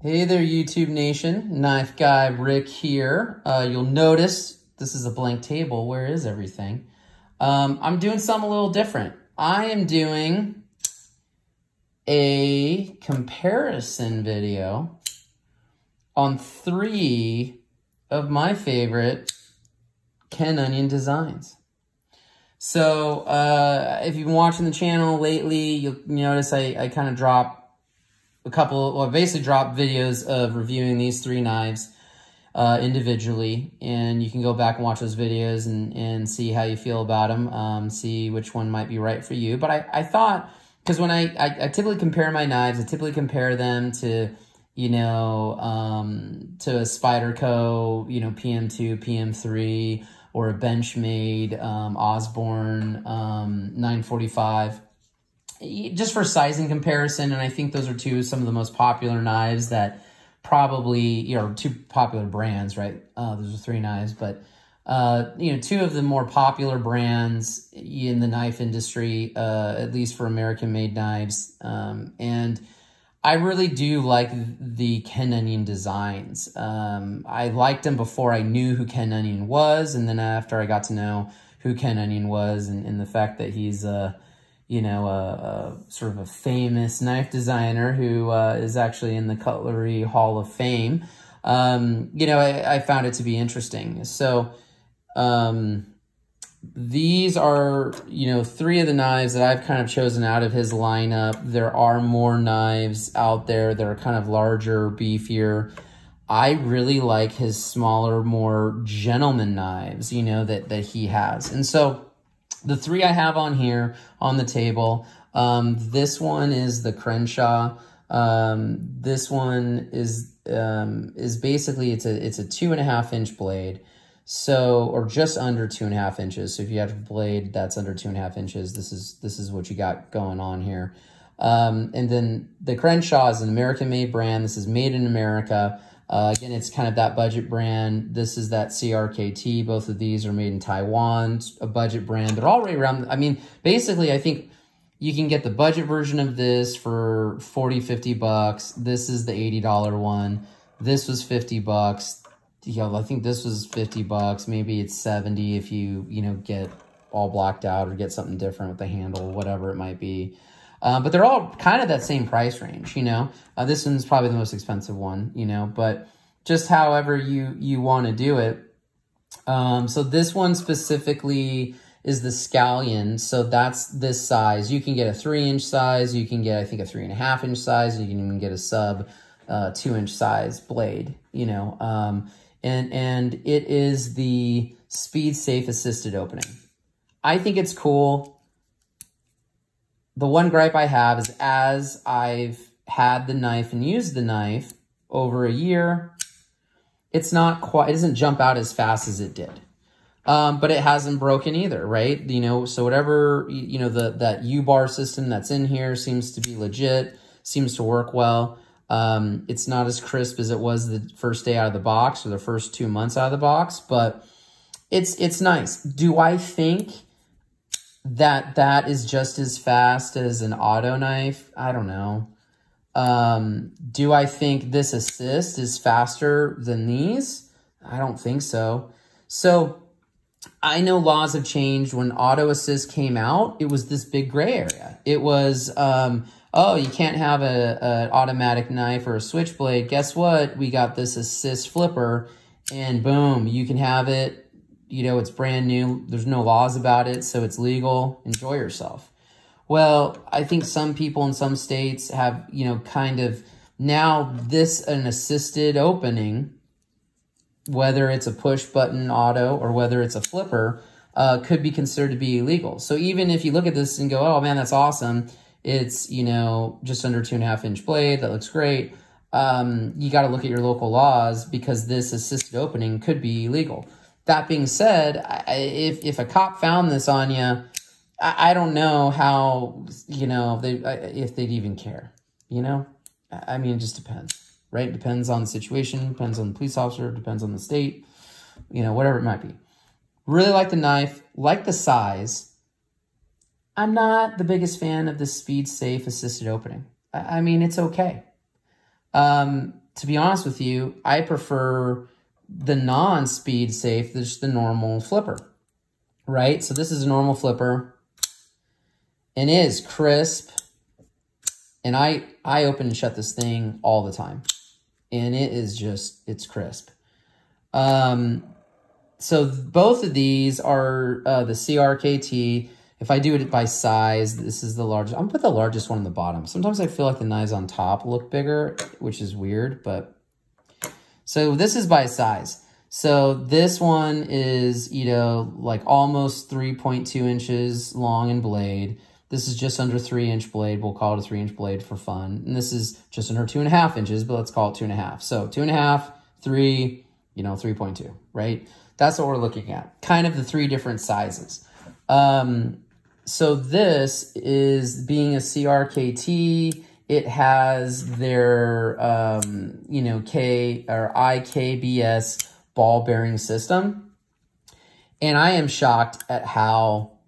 Hey there, YouTube Nation. Knife Guy Rick here. Uh, you'll notice this is a blank table. Where is everything? Um, I'm doing something a little different. I am doing a comparison video on three of my favorite Ken Onion designs. So, uh, if you've been watching the channel lately, you'll notice I, I kind of drop a couple, well, basically dropped videos of reviewing these three knives uh, individually, and you can go back and watch those videos and, and see how you feel about them, um, see which one might be right for you. But I, I thought, because when I, I, I, typically compare my knives, I typically compare them to, you know, um, to a Spyderco, you know, PM2, PM3, or a Benchmade um, Osborne um, 945 just for sizing comparison, and I think those are two some of the most popular knives that probably you know two popular brands, right? Uh, those are three knives, but uh, you know two of the more popular brands in the knife industry, uh, at least for American made knives, um, and. I really do like the Ken Onion designs. Um, I liked them before I knew who Ken Onion was, and then after I got to know who Ken Onion was, and, and the fact that he's uh, you know, a, a, sort of a famous knife designer who uh, is actually in the Cutlery Hall of Fame. Um, you know, I, I, found it to be interesting. So, um, these are, you know, three of the knives that I've kind of chosen out of his lineup. There are more knives out there that are kind of larger, beefier. I really like his smaller, more gentleman knives, you know, that, that he has. And so, the three I have on here on the table, um, this one is the Kershaw. Um, this one is um, is basically it's a it's a two and a half inch blade, so or just under two and a half inches. So if you have a blade that's under two and a half inches, this is this is what you got going on here. Um, and then the Kershaw is an American made brand. This is made in America. Uh, again, it's kind of that budget brand. This is that CRKT. Both of these are made in Taiwan, a budget brand. They're all right around, I mean, basically, I think you can get the budget version of this for 40, 50 bucks. This is the $80 one. This was 50 bucks. You know, I think this was 50 bucks. Maybe it's 70 if you, you know, get all blacked out or get something different with the handle, whatever it might be. Uh, but they're all kind of that same price range, you know. Uh, this one's probably the most expensive one, you know, but just however you you want to do it. Um, so this one specifically is the scallion. So that's this size. You can get a three inch size. You can get, I think, a three and a half inch size. You can even get a sub uh, two inch size blade, you know. Um, and, and it is the speed safe assisted opening. I think it's cool the one gripe I have is as I've had the knife and used the knife over a year, it's not quite, it doesn't jump out as fast as it did. Um, but it hasn't broken either, right? You know, so whatever, you know, the that U-bar system that's in here seems to be legit, seems to work well. Um, it's not as crisp as it was the first day out of the box or the first two months out of the box, but it's it's nice. Do I think that that is just as fast as an auto knife. I don't know. Um, do I think this assist is faster than these? I don't think so. So I know laws have changed. When auto assist came out, it was this big gray area. It was, um, oh, you can't have a, automatic knife or a switchblade. Guess what? We got this assist flipper and boom, you can have it you know, it's brand new. There's no laws about it, so it's legal. Enjoy yourself. Well, I think some people in some states have, you know, kind of now this an assisted opening, whether it's a push button auto or whether it's a flipper, uh, could be considered to be illegal. So even if you look at this and go, oh man, that's awesome. It's, you know, just under two and a half inch blade. That looks great. Um, you got to look at your local laws because this assisted opening could be illegal. That being said, I, if if a cop found this on you, I, I don't know how you know they if they'd even care. You know, I mean, it just depends, right? Depends on the situation, depends on the police officer, depends on the state, you know, whatever it might be. Really like the knife, like the size. I'm not the biggest fan of the speed safe assisted opening. I, I mean, it's okay. Um, to be honest with you, I prefer the non-speed safe, just the normal flipper, right? So this is a normal flipper and is crisp. And I, I open and shut this thing all the time and it is just, it's crisp. Um, so both of these are uh, the CRKT. If I do it by size, this is the largest. I'm gonna put the largest one on the bottom. Sometimes I feel like the knives on top look bigger, which is weird, but so this is by size. So this one is, you know, like almost 3.2 inches long in blade. This is just under three inch blade. We'll call it a three inch blade for fun. And this is just under two and a half inches, but let's call it two and a half. So two and a half, three, you know, 3.2, right? That's what we're looking at. Kind of the three different sizes. Um, so this is being a CRKT. It has their, um, you know, K or IKBS ball bearing system. And I am shocked at how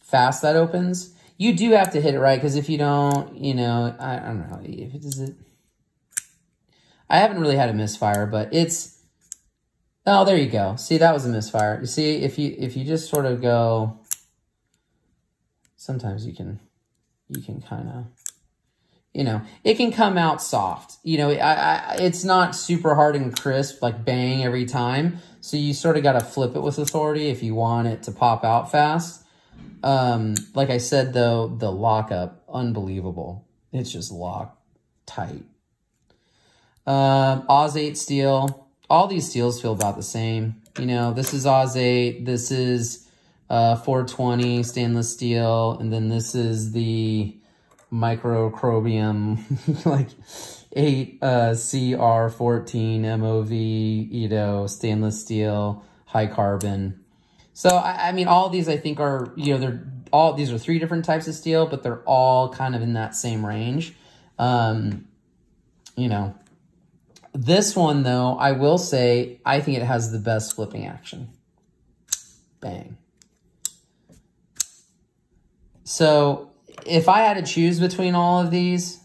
fast that opens you do have to hit it right because if you don't, you know, I, I don't know if it does it. I haven't really had a misfire, but it's. Oh, there you go. See, that was a misfire. You see, if you if you just sort of go. Sometimes you can, you can kind of, you know, it can come out soft. You know, I, I it's not super hard and crisp like bang every time. So you sort of got to flip it with authority if you want it to pop out fast. Um, like I said, though, the lockup, unbelievable. It's just locked tight. Um, AUS 8 steel. All these steels feel about the same. You know, this is AUS 8. This is uh, 420 stainless steel. And then this is the microchromium, like 8 uh, CR14 MOV, you know, stainless steel, high carbon. So, I, I mean, all these I think are, you know, they're all, these are three different types of steel, but they're all kind of in that same range. Um, you know, this one though, I will say, I think it has the best flipping action. Bang. So if I had to choose between all of these,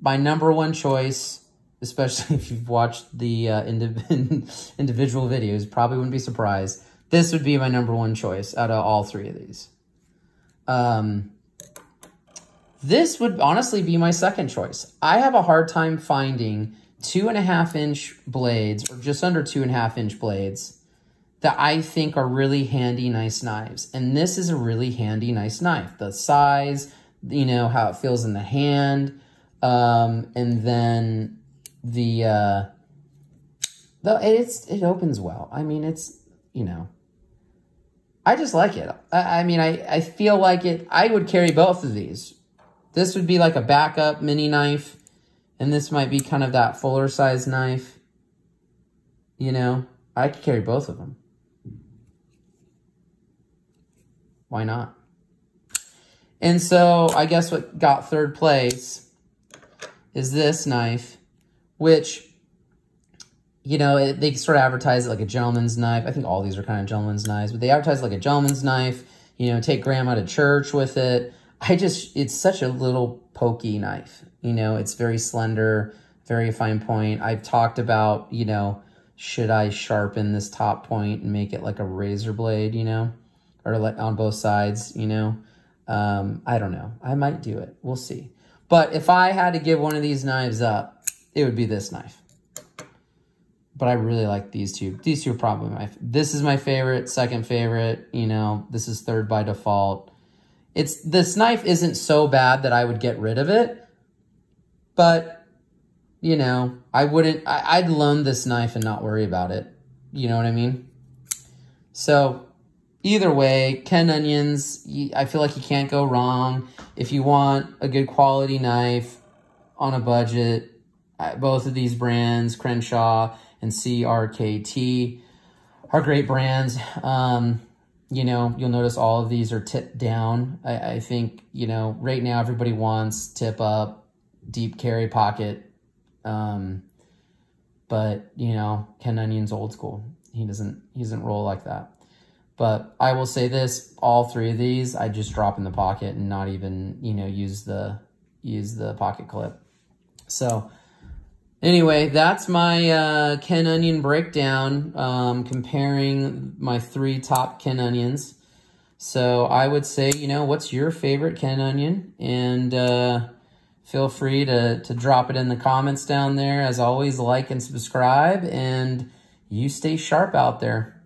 my number one choice, especially if you've watched the uh, indiv individual videos, probably wouldn't be surprised, this would be my number one choice out of all three of these. Um, this would honestly be my second choice. I have a hard time finding two and a half inch blades or just under two and a half inch blades that I think are really handy, nice knives. And this is a really handy, nice knife. The size, you know, how it feels in the hand, um, and then the, uh, the, it's, it opens well. I mean, it's, you know, I just like it. I, I mean, I, I feel like it, I would carry both of these. This would be like a backup mini knife, and this might be kind of that fuller size knife. You know, I could carry both of them. Why not? And so I guess what got third place is this knife, which you know, it, they sort of advertise it like a gentleman's knife. I think all these are kind of gentleman's knives, but they advertise like a gentleman's knife. You know, take grandma to church with it. I just, it's such a little pokey knife. You know, it's very slender, very fine point. I've talked about, you know, should I sharpen this top point and make it like a razor blade, you know, or like on both sides, you know? Um, I don't know. I might do it. We'll see. But if I had to give one of these knives up, it would be this knife but I really like these two. These two are probably my, this is my favorite, second favorite, you know, this is third by default. It's, this knife isn't so bad that I would get rid of it, but, you know, I wouldn't, I, I'd loan this knife and not worry about it. You know what I mean? So, either way, Ken Onions, I feel like you can't go wrong. If you want a good quality knife on a budget, both of these brands, Kershaw and CRKT are great brands. Um, you know, you'll notice all of these are tip down. I, I think, you know, right now everybody wants tip up, deep carry pocket. Um, but, you know, Ken Onion's old school. He doesn't, he doesn't roll like that. But I will say this, all three of these, I just drop in the pocket and not even, you know, use the, use the pocket clip. So, Anyway, that's my uh, Ken Onion breakdown, um, comparing my three top Ken Onions. So I would say, you know, what's your favorite Ken Onion? And uh, feel free to, to drop it in the comments down there. As always, like and subscribe, and you stay sharp out there.